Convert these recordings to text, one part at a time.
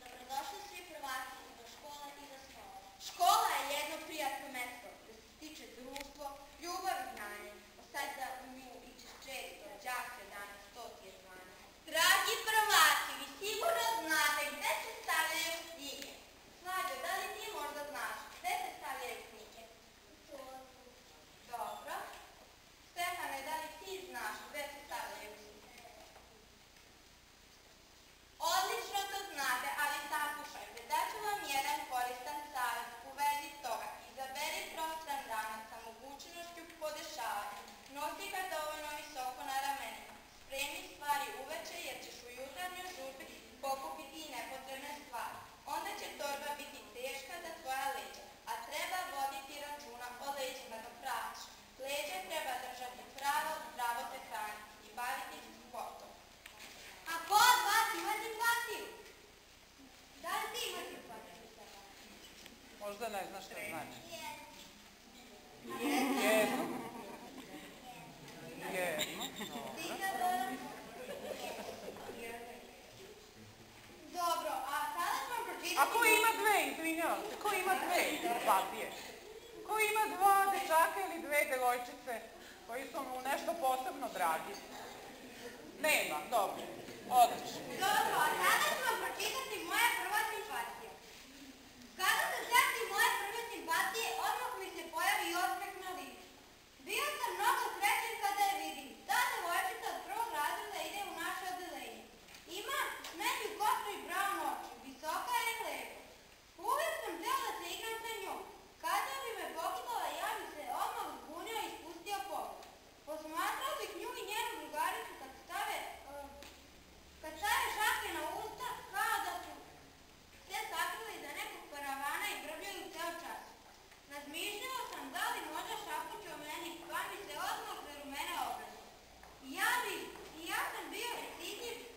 Dobrodošli svi prvaci i. Škola je jedno prijatno mjesto da se tiče druga, Tu ima dva dečaka ili dve devojčice koji su mu nešto posebno dragi. Nema, dobro. Odlično. Dobro, a sada ću vam pročitati moje prva simpatije. Kada se sjeti moje prve simpatije, čas. Nadmišljao sam da li možda šapuću o meni, pa mi se odmah za rumena obrazi. Ja bi, ja sam bio recitiv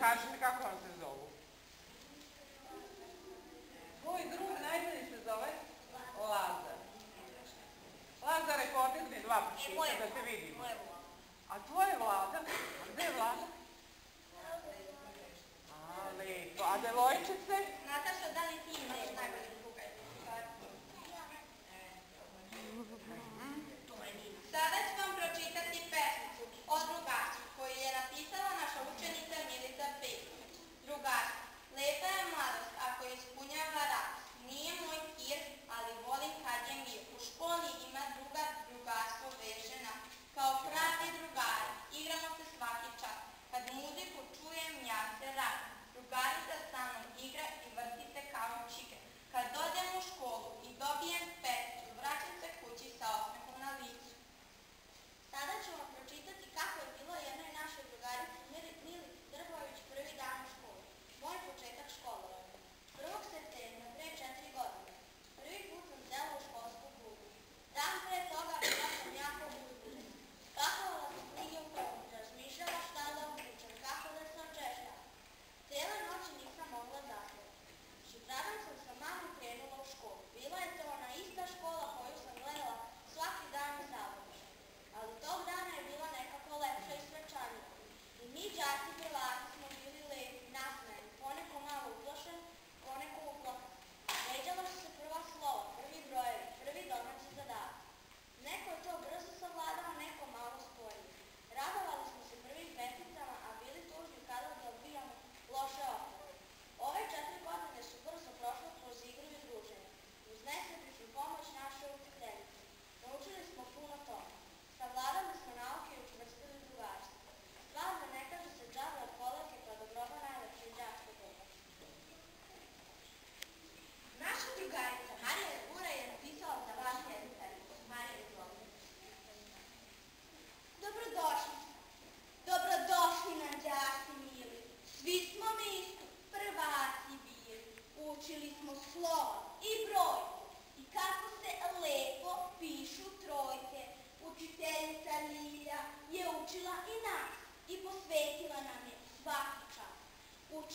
Kaže mi kako vam se zovu. Moj drug najbolji se zove Lazar. Lazare, potegni dva pušića da te vidimo. A tvoje vlada? A gdje je vlada? A, lijepo. A devojčice? Nataša, da li ti imaš najbolji kukaj? Sada ću vam pročitati pesmicu od Lubačić koju je napisala naša učenica back.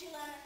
Angela